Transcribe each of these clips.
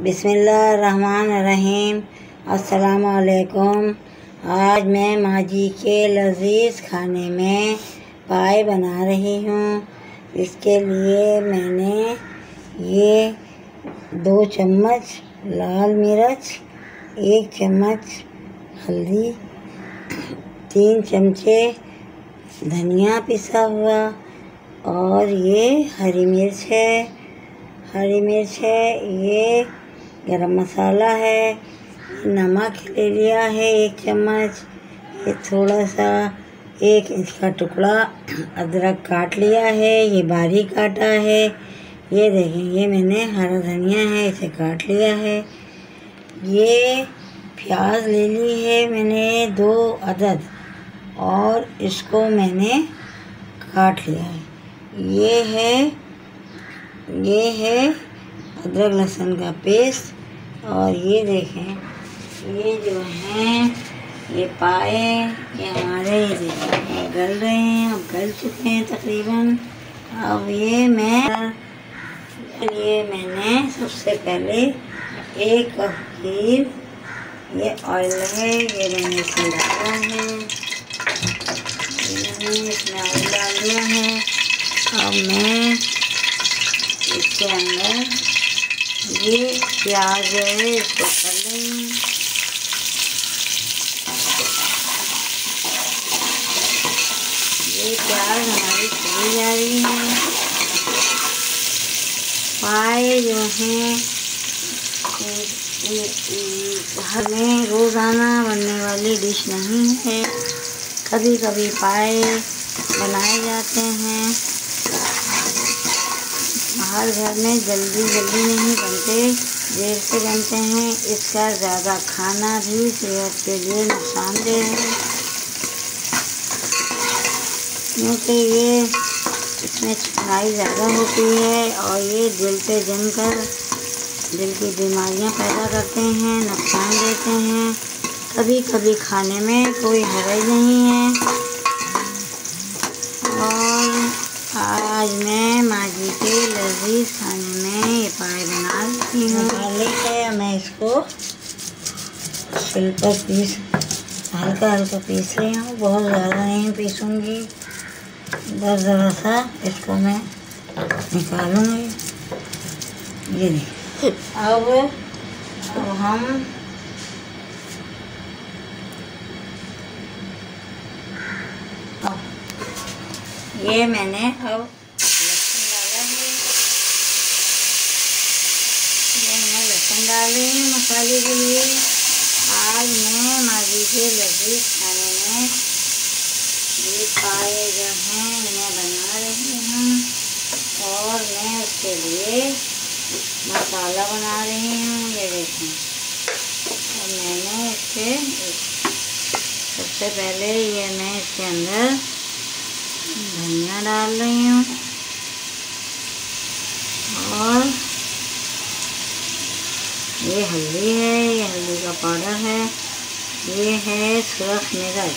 बिसमीम असलकुम आज मैं माजी के लजीज़ खाने में पाए बना रही हूँ। इसके लिए मैंने ये दो चम्मच लाल मिर्च, एक चम्मच हल्दी, तीन चमचे धनिया पिसा हुआ और ये हरी मिर्च है। हरी मिर्च है, ये गरम मसाला है, नमक ले लिया है एक चम्मच, ये थोड़ा सा एक इंच का टुकड़ा अदरक काट लिया है, ये बारीक काटा है, ये देखें, ये मैंने हरा धनिया है, इसे काट लिया है, ये प्याज ले ली है मैंने दो अदद, और इसको मैंने काट लिया है, ये है ये है अदरक लहसुन का पेस्ट और ये देखें, ये जो हैं, ये पाए, ये हमारे ये देखें गल रहे हैं, अब गल चुके हैं तकरीबन। अब ये मैं, ये मैंने सबसे पहले एक खीर, ये ऑयल है, ये मैंने इसमें डाला है। इसमें ऑयल डाल दिया है। अब मैं इसके अंदर ये प्याज है? इसको कर लेंगे ये प्याज हमारी चली जा रही है। पाए जो हैं हमें रोज़ाना बनने वाली डिश नहीं है। कभी कभी पाए बनाए जाते हैं। हर घर में जल्दी जल्दी नहीं बनते। देर से बनते हैं। इसका ज़्यादा खाना भी सेहत के लिए नुकसानदेह है। क्योंकि ये इसमें चिकनाई ज़्यादा होती है और ये दिल पे जमकर दिल की बीमारियाँ पैदा करते हैं, नुकसान देते हैं। कभी कभी खाने में कोई हरज नहीं है। और आज मैं लजीज खाने में ये पाए बना रही हूँ। मैं इसको सिल्पर पीस, हल्का हल्का पीस रही हूँ। बहुत ज़्यादा नहीं पीसूँगी। दस ज़रा सा इसको मैं निकालूँगी। ये अब अब हम ये मैंने अब लहसुन डाला है ये मैं लहसुन डाल मसाले के लिए। आज मैं माजी के लजीज खाने में ये पाए जो हैं, मैं बना रही हूँ और मैं उसके लिए मसाला बना रही हूँ, ये देखें। और मैंने इसके सबसे पहले ये मैं इसके अंदर धनिया डाल रही हूँ और ये हल्दी है, ये हल्दी का पाउडर है। ये है सुरख मिर्च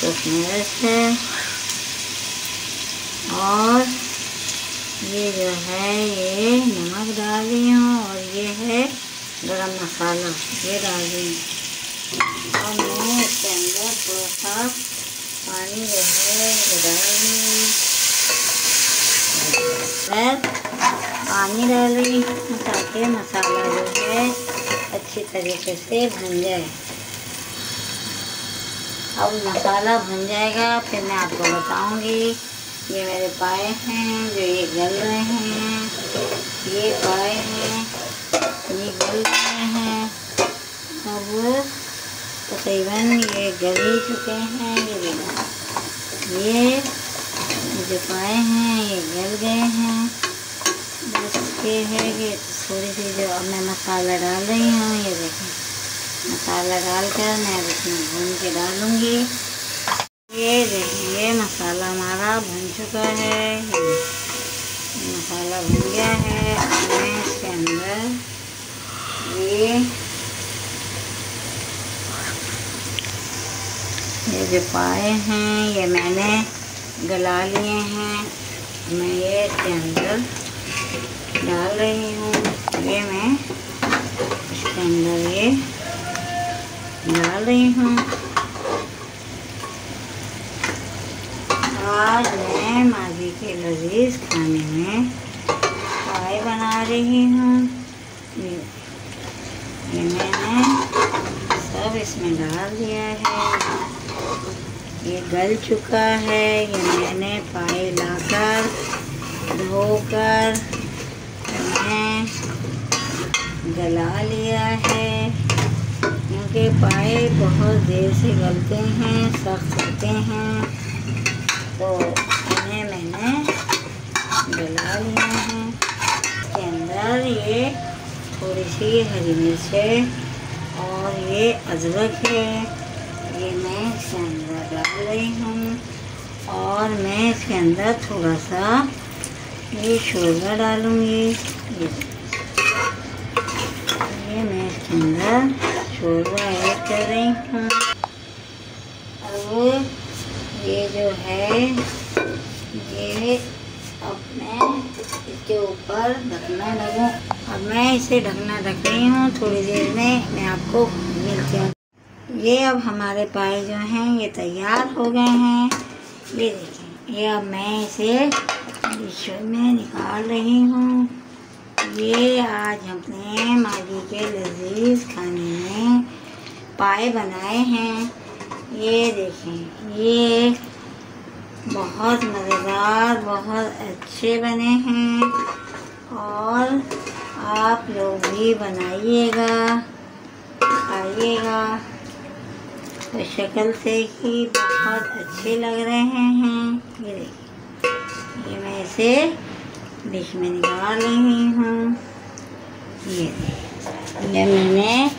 सुरख मिर्च है। और ये जो है, ये नमक डाल रही हूँ और ये है गरम मसाला। ये डाल रही हूँ। और मैं इसके अंदर थोड़ा सा पानी जो है मैं पानी डाल रही हूँ, ताकि मसाला जो है अच्छी तरीके से भन जाए। अब मसाला भन जाएगा, फिर मैं आपको बताऊँगी। ये मेरे पाए हैं, जो ये गल रहे हैं, ये पाए हैं, ये गल रहे हैं। अब तकरीबन ये गल ही चुके हैं, ये देखो। ये जो पाए हैं, ये गल गए हैं। ये है कि थोड़ी सी जो अब मैं मसाला डाल रही हूँ, ये देखें मसाला डालकर मैं अब इसमें भून के डालूँगी। ये देखिए, ये मसाला हमारा भून चुका है। मसाला भून गया है। मैं इसके अंदर ये ये जो पाए हैं, ये मैंने गला लिए हैं। मैं ये इसके अंदर डाल रही हूँ। ये मैं इसके अंदर ये डाल रही हूँ। आज मैं माजी के लजीज खाने में पाए बना रही हूँ। ये, ये मैंने सब इसमें डाल दिया है। ये गल चुका है। ये मैंने पाए लाकर धोकर मैं गला लिया है। क्योंकि पाए बहुत देर से गलते हैं, सख्त होते हैं। तो इन्हें मैंने गला लिया है। इसके अंदर ये थोड़ी सी हरी मिर्च है और ये अदरक है। ये मैं इसके अंदर डाल रही हूँ और मैं इसके अंदर थोड़ा सा ये शोरबा डालूँगी। ये ये मैं इसके अंदर शोरबा ऐड कर रही हूँ। अब ये जो है, ये अब मैं इसके ऊपर ढकना ढकूँ अब मैं इसे ढकना ढक रही हूँ, थोड़ी देर में मैं आपको मिलती हूँ। ये अब हमारे पाए जो हैं, ये तैयार हो गए हैं। ये देखें ये अब मैं इसे डिश में निकाल रही हूँ। ये आज हमने माजी के लजीज खाने में पाए बनाए हैं। ये देखें, ये बहुत मज़ेदार, बहुत अच्छे बने हैं। और आप लोग भी बनाइएगा। तो शक्ल से ही बहुत अच्छे लग रहे हैं। ये देखिए, ये मैं इसे डिश में निकाल रही हूँ। ये ये मैंने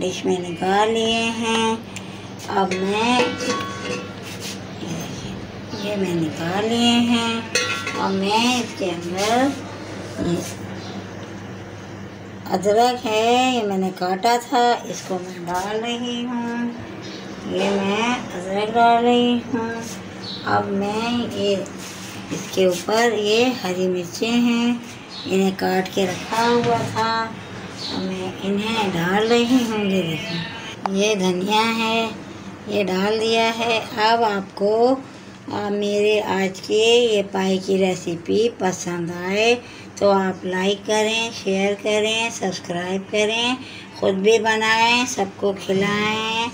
डिश में निकाल लिए हैं। अब मैं, ये मैं निकाल लिए हैं। और मैं इसके अंदर अदरक है, ये मैंने काटा था, इसको मैं डाल रही हूँ। ये मैं अदरक डाल रही हूँ। अब मैं ये इसके ऊपर ये हरी मिर्चें हैं इन्हें काट के रखा हुआ था। और मैं इन्हें डाल रही हूँ ये देखें ये धनिया है ये डाल दिया है। अब आपको आ, मेरे आज के ये पाई की रेसिपी पसंद आए तो आप लाइक करें शेयर करें सब्सक्राइब करें ख़ुद भी बनाएँ सबको खिलाएँ।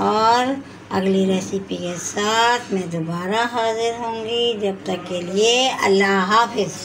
और अगली रेसिपी के साथ मैं दोबारा हाजिर होंगी। जब तक के लिए अल्लाह हाफिज़।